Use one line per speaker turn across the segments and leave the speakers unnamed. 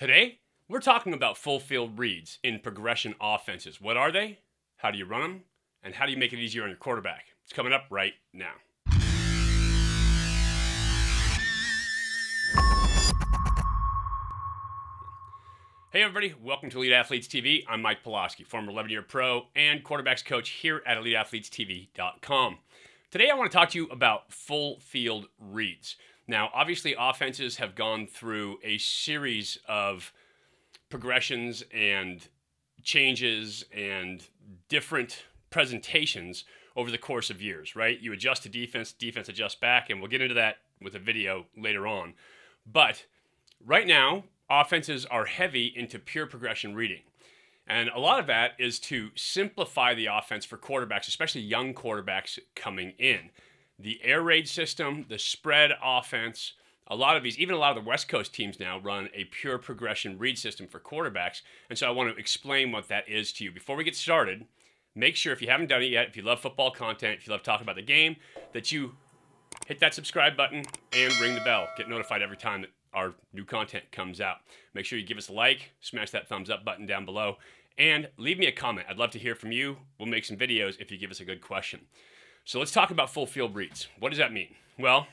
Today, we're talking about full field reads in progression offenses. What are they? How do you run them? And how do you make it easier on your quarterback? It's coming up right now. Hey, everybody, welcome to Elite Athletes TV. I'm Mike Pawlawski, former 11 year pro and quarterbacks coach here at EliteAthletesTV.com. Today, I want to talk to you about full field reads. Now, obviously, offenses have gone through a series of progressions and changes and different presentations over the course of years, right? You adjust to defense, defense adjusts back, and we'll get into that with a video later on. But right now, offenses are heavy into pure progression reading. And a lot of that is to simplify the offense for quarterbacks, especially young quarterbacks coming in the air raid system, the spread offense. A lot of these, even a lot of the West Coast teams now run a pure progression read system for quarterbacks. And so I want to explain what that is to you. Before we get started, make sure if you haven't done it yet, if you love football content, if you love talking about the game, that you hit that subscribe button and ring the bell. Get notified every time that our new content comes out. Make sure you give us a like, smash that thumbs up button down below, and leave me a comment. I'd love to hear from you. We'll make some videos if you give us a good question. So let's talk about full field reads. What does that mean? Well,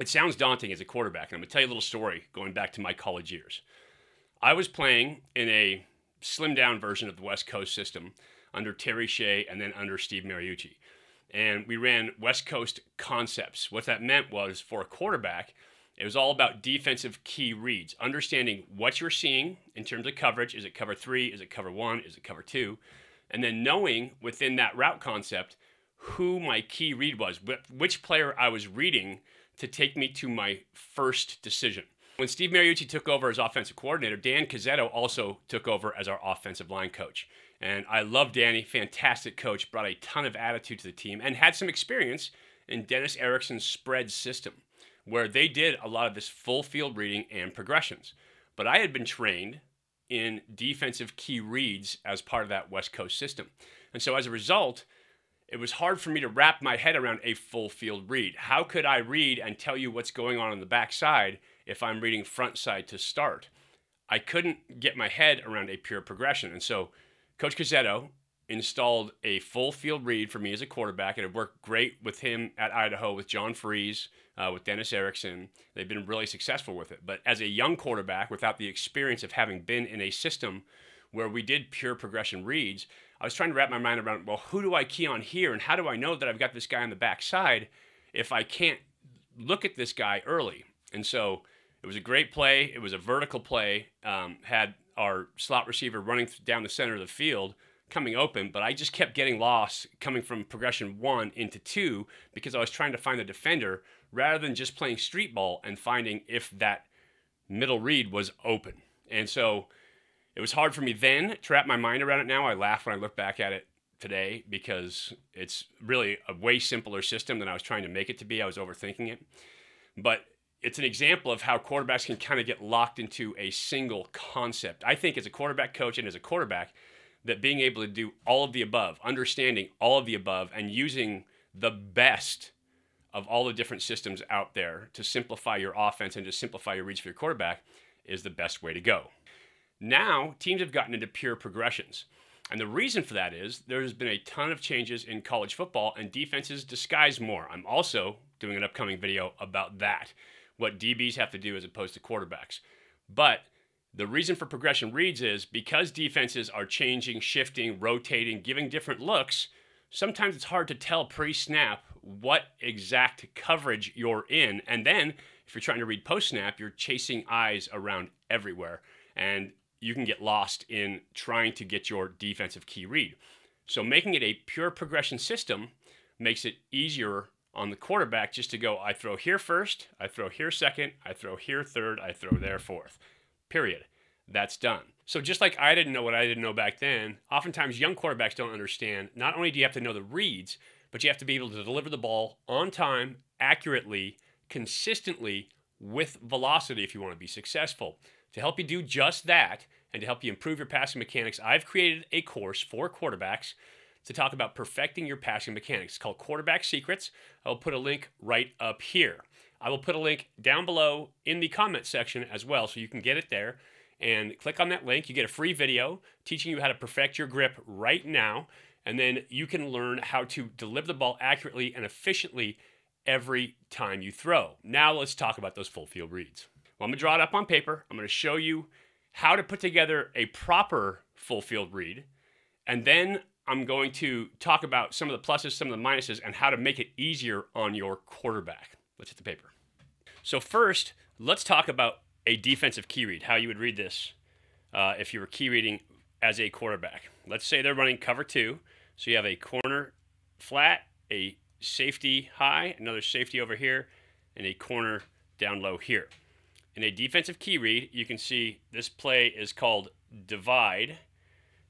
it sounds daunting as a quarterback, and I'm going to tell you a little story going back to my college years. I was playing in a slimmed down version of the West Coast system under Terry Shea and then under Steve Mariucci. And we ran West Coast concepts. What that meant was for a quarterback, it was all about defensive key reads, understanding what you're seeing in terms of coverage. Is it cover three? Is it cover one? Is it cover two? And then knowing within that route concept who my key read was, which player I was reading to take me to my first decision. When Steve Mariucci took over as offensive coordinator, Dan Cozzetto also took over as our offensive line coach. And I love Danny, fantastic coach, brought a ton of attitude to the team, and had some experience in Dennis Erickson's spread system, where they did a lot of this full field reading and progressions. But I had been trained in defensive key reads as part of that West Coast system. And so as a result, it was hard for me to wrap my head around a full field read. How could I read and tell you what's going on on the backside if I'm reading front side to start? I couldn't get my head around a pure progression. And so Coach Cozzetto installed a full field read for me as a quarterback, and it worked great with him at Idaho, with John Friesz, uh, with Dennis Erickson. They've been really successful with it. But as a young quarterback, without the experience of having been in a system where we did pure progression reads, I was trying to wrap my mind around, well, who do I key on here? And how do I know that I've got this guy on the backside if I can't look at this guy early? And so it was a great play. It was a vertical play. Um, had our slot receiver running down the center of the field coming open, but I just kept getting lost coming from progression one into two because I was trying to find the defender rather than just playing street ball and finding if that middle read was open. And so it was hard for me then to wrap my mind around it now. I laugh when I look back at it today because it's really a way simpler system than I was trying to make it to be. I was overthinking it. But it's an example of how quarterbacks can kind of get locked into a single concept. I think as a quarterback coach and as a quarterback, that being able to do all of the above, understanding all of the above, and using the best of all the different systems out there to simplify your offense and to simplify your reads for your quarterback is the best way to go. Now, teams have gotten into pure progressions. And the reason for that is there's been a ton of changes in college football and defenses disguise more. I'm also doing an upcoming video about that, what DBs have to do as opposed to quarterbacks. But the reason for progression reads is because defenses are changing, shifting, rotating, giving different looks, sometimes it's hard to tell pre snap what exact coverage you're in. And then if you're trying to read post snap, you're chasing eyes around everywhere. And you can get lost in trying to get your defensive key read. So making it a pure progression system makes it easier on the quarterback just to go, I throw here first, I throw here second, I throw here third, I throw there fourth. Period. That's done. So just like I didn't know what I didn't know back then, oftentimes young quarterbacks don't understand. Not only do you have to know the reads, but you have to be able to deliver the ball on time, accurately, consistently, with velocity if you want to be successful. To help you do just that and to help you improve your passing mechanics, I've created a course for quarterbacks to talk about perfecting your passing mechanics. It's called Quarterback Secrets. I'll put a link right up here. I will put a link down below in the comment section as well, so you can get it there. and click on that link. You get a free video teaching you how to perfect your grip right now. And then you can learn how to deliver the ball accurately and efficiently every time you throw. Now let's talk about those full field reads. Well, I'm gonna draw it up on paper. I'm gonna show you how to put together a proper full field read. And then I'm going to talk about some of the pluses, some of the minuses, and how to make it easier on your quarterback. Let's hit the paper. So, first, let's talk about a defensive key read, how you would read this uh, if you were key reading as a quarterback. Let's say they're running cover two. So, you have a corner flat, a safety high, another safety over here, and a corner down low here. In a defensive key read, you can see this play is called divide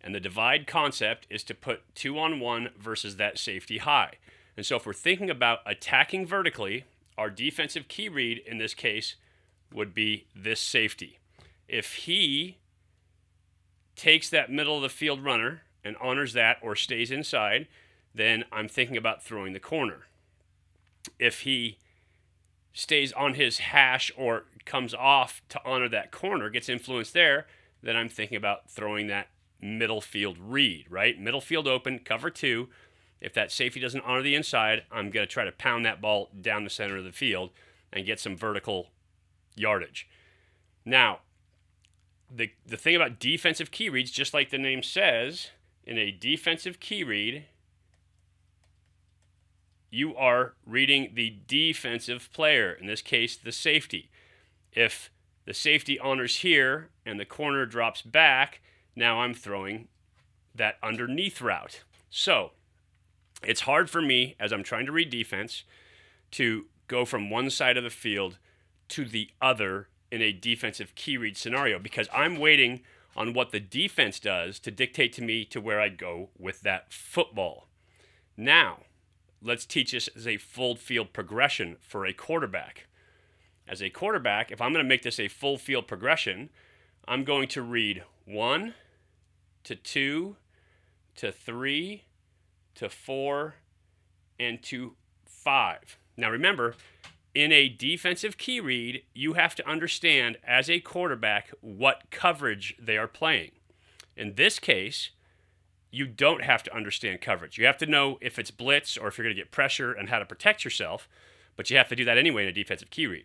and the divide concept is to put two on one versus that safety high. And so if we're thinking about attacking vertically, our defensive key read in this case would be this safety. If he takes that middle of the field runner and honors that or stays inside, then I'm thinking about throwing the corner. If he stays on his hash or comes off to honor that corner, gets influence there, then I'm thinking about throwing that middle field read, right? Middle field open, cover two. If that safety doesn't honor the inside, I'm going to try to pound that ball down the center of the field and get some vertical yardage. Now, the, the thing about defensive key reads, just like the name says, in a defensive key read, you are reading the defensive player, in this case, the safety. If the safety honors here and the corner drops back, now I'm throwing that underneath route. So it's hard for me as I'm trying to read defense to go from one side of the field to the other in a defensive key read scenario because I'm waiting on what the defense does to dictate to me to where I go with that football. Now, let's teach this as a full field progression for a quarterback. As a quarterback, if I'm going to make this a full field progression, I'm going to read one, to two, to three, to four, and to five. Now remember, in a defensive key read, you have to understand as a quarterback what coverage they are playing. In this case, you don't have to understand coverage. You have to know if it's blitz or if you're going to get pressure and how to protect yourself, but you have to do that anyway in a defensive key read.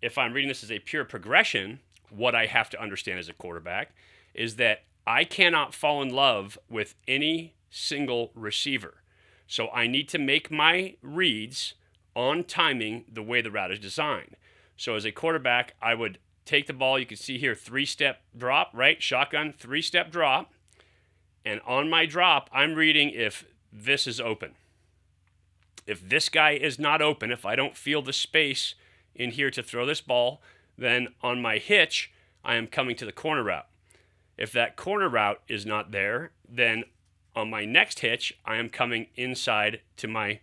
If I'm reading this as a pure progression, what I have to understand as a quarterback is that I cannot fall in love with any single receiver. So I need to make my reads on timing the way the route is designed. So as a quarterback, I would take the ball. You can see here, three step drop, right? Shotgun, three step drop. And on my drop, I'm reading if this is open. If this guy is not open, if I don't feel the space in here to throw this ball, then on my hitch, I am coming to the corner route. If that corner route is not there, then on my next hitch, I am coming inside to my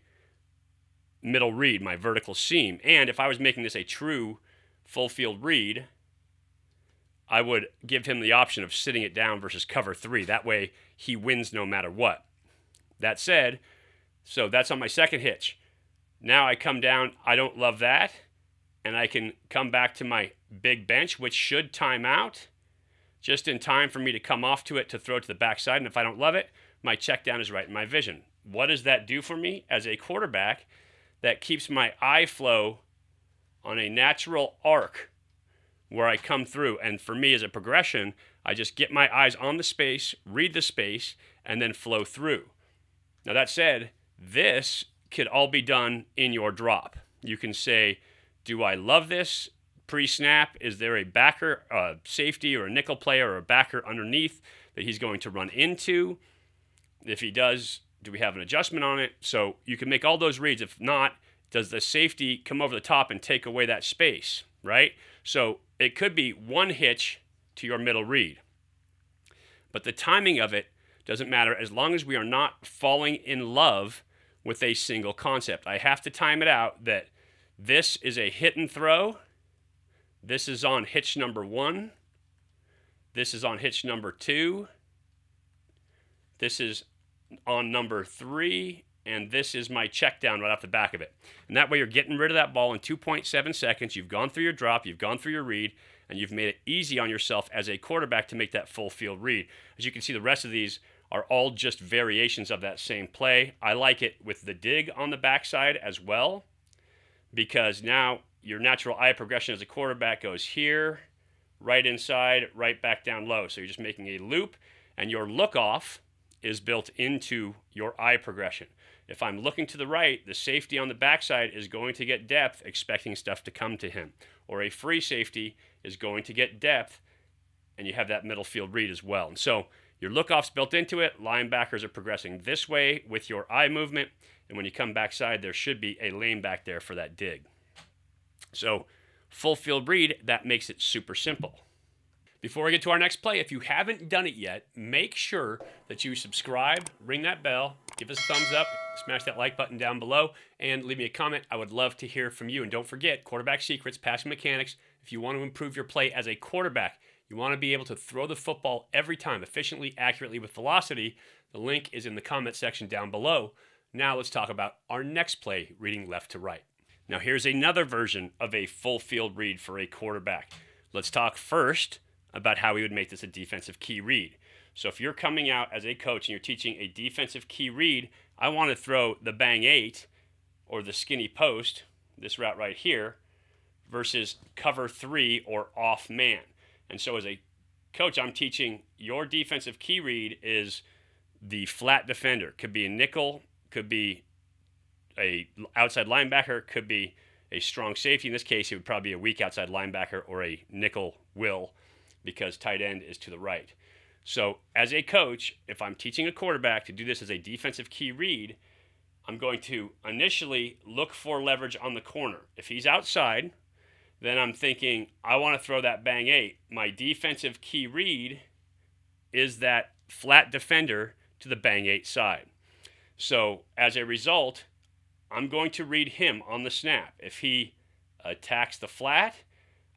middle read, my vertical seam. And if I was making this a true full field read, I would give him the option of sitting it down versus cover three. That way he wins no matter what. That said, so that's on my second hitch. Now I come down, I don't love that, and I can come back to my big bench, which should time out just in time for me to come off to it to throw to the backside. And if I don't love it, my check down is right in my vision. What does that do for me as a quarterback? That keeps my eye flow on a natural arc where I come through. And for me, as a progression, I just get my eyes on the space, read the space, and then flow through. Now, that said, this could all be done in your drop. You can say, Do I love this? pre snap? Is there a backer, a safety, or a nickel player, or a backer underneath that he's going to run into? If he does, do we have an adjustment on it? So you can make all those reads. If not, does the safety come over the top and take away that space, right? So it could be one hitch to your middle read. But the timing of it doesn't matter as long as we are not falling in love with a single concept. I have to time it out that this is a hit and throw this is on hitch number one. This is on hitch number two. This is on number three. And this is my check down right off the back of it. And that way you're getting rid of that ball in 2.7 seconds. You've gone through your drop, you've gone through your read, and you've made it easy on yourself as a quarterback to make that full field read. As you can see, the rest of these are all just variations of that same play. I like it with the dig on the backside as well because now your natural eye progression as a quarterback goes here, right inside, right back down low. So you're just making a loop, and your look off is built into your eye progression. If I'm looking to the right, the safety on the backside is going to get depth, expecting stuff to come to him. Or a free safety is going to get depth, and you have that middle field read as well. And so your look off's built into it. Linebackers are progressing this way with your eye movement. And when you come backside, there should be a lane back there for that dig. So, full field read, that makes it super simple. Before we get to our next play, if you haven't done it yet, make sure that you subscribe, ring that bell, give us a thumbs up, smash that like button down below, and leave me a comment. I would love to hear from you. And don't forget, quarterback secrets, passing mechanics. If you want to improve your play as a quarterback, you want to be able to throw the football every time efficiently, accurately, with velocity. The link is in the comment section down below. Now let's talk about our next play, reading left to right. Now here's another version of a full field read for a quarterback. Let's talk first about how we would make this a defensive key read. So if you're coming out as a coach and you're teaching a defensive key read, I want to throw the bang eight or the skinny post, this route right here, versus cover three or off man. And so as a coach, I'm teaching your defensive key read is the flat defender. Could be a nickel, could be a outside linebacker, could be a strong safety. In this case, it would probably be a weak outside linebacker or a nickel will because tight end is to the right. So, as a coach, if I'm teaching a quarterback to do this as a defensive key read, I'm going to initially look for leverage on the corner. If he's outside, then I'm thinking, I want to throw that bang eight. My defensive key read is that flat defender to the bang eight side. So, as a result, I'm going to read him on the snap. If he attacks the flat,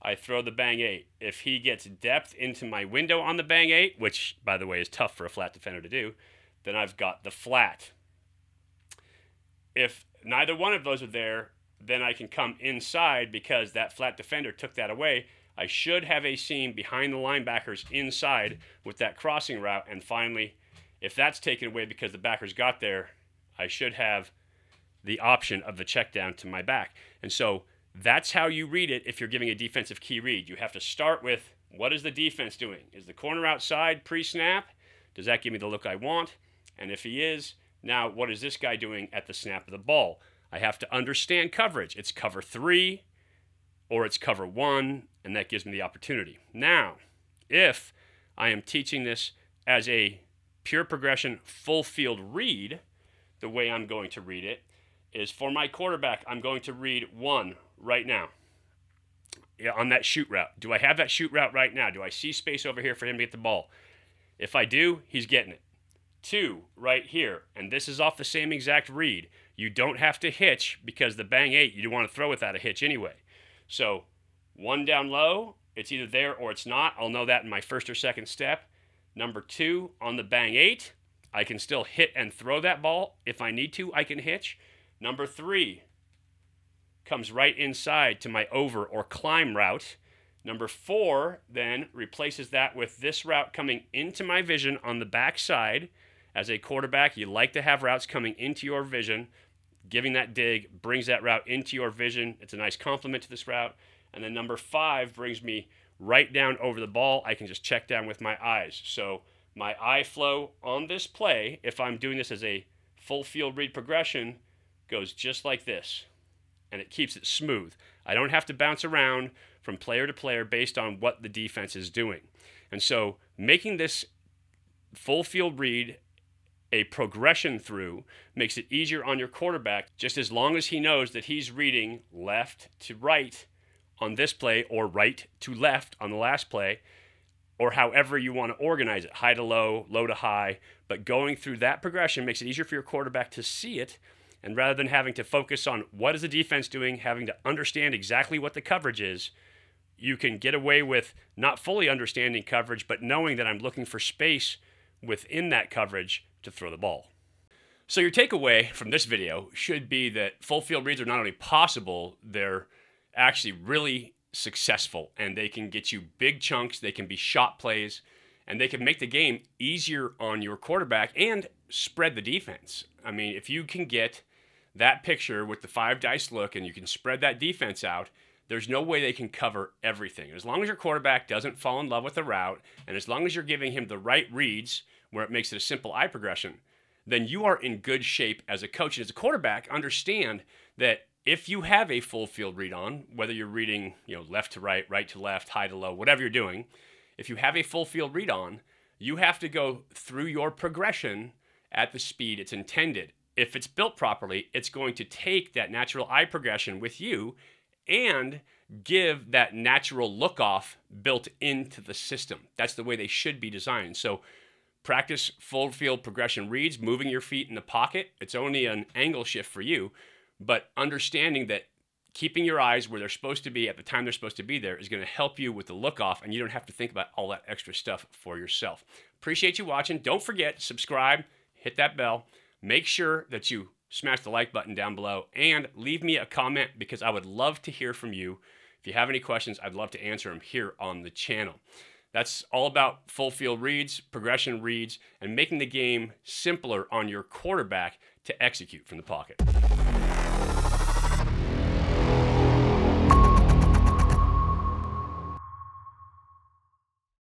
I throw the bang eight. If he gets depth into my window on the bang eight, which by the way is tough for a flat defender to do, then I've got the flat. If neither one of those are there, then I can come inside because that flat defender took that away. I should have a seam behind the linebackers inside with that crossing route. And finally, if that's taken away because the backers got there, I should have the option of the check down to my back. And so that's how you read it if you're giving a defensive key read. You have to start with what is the defense doing? Is the corner outside pre snap? Does that give me the look I want? And if he is, now what is this guy doing at the snap of the ball? I have to understand coverage. It's cover three or it's cover one, and that gives me the opportunity. Now, if I am teaching this as a pure progression full field read, the way I'm going to read it is for my quarterback, I'm going to read one right now on that shoot route. Do I have that shoot route right now? Do I see space over here for him to get the ball? If I do, he's getting it. Two, right here, and this is off the same exact read. You don't have to hitch because the bang eight, you don't want to throw without a hitch anyway. So one down low, it's either there or it's not. I'll know that in my first or second step. Number two, on the bang eight, I can still hit and throw that ball. If I need to, I can hitch. Number three comes right inside to my over or climb route. Number four then replaces that with this route coming into my vision on the back side. As a quarterback, you like to have routes coming into your vision. Giving that dig brings that route into your vision. It's a nice complement to this route. And then number five brings me right down over the ball. I can just check down with my eyes. So my eye flow on this play, if I'm doing this as a full field read progression, goes just like this, and it keeps it smooth. I don't have to bounce around from player to player based on what the defense is doing. And so making this full field read a progression through makes it easier on your quarterback just as long as he knows that he's reading left to right on this play or right to left on the last play or however you want to organize it high to low, low to high. But going through that progression makes it easier for your quarterback to see it and rather than having to focus on what is the defense doing, having to understand exactly what the coverage is, you can get away with not fully understanding coverage, but knowing that I'm looking for space within that coverage to throw the ball. So your takeaway from this video should be that full field reads are not only possible, they're actually really successful and they can get you big chunks, they can be shot plays, and they can make the game easier on your quarterback and spread the defense. I mean, if you can get that picture with the five dice look and you can spread that defense out, there's no way they can cover everything. As long as your quarterback doesn't fall in love with the route, and as long as you're giving him the right reads where it makes it a simple eye progression, then you are in good shape as a coach. And as a quarterback, understand that if you have a full field read on, whether you're reading, you know, left to right, right to left, high to low, whatever you're doing, if you have a full field read on, you have to go through your progression at the speed it's intended. If it's built properly, it's going to take that natural eye progression with you and give that natural look off built into the system. That's the way they should be designed. So practice full field progression reads, moving your feet in the pocket. It's only an angle shift for you, but understanding that keeping your eyes where they're supposed to be at the time they're supposed to be there is going to help you with the look off and you don't have to think about all that extra stuff for yourself. Appreciate you watching. Don't forget, subscribe, hit that bell. Make sure that you smash the like button down below and leave me a comment because I would love to hear from you. If you have any questions, I'd love to answer them here on the channel. That's all about full field reads, progression reads, and making the game simpler on your quarterback to execute from the pocket.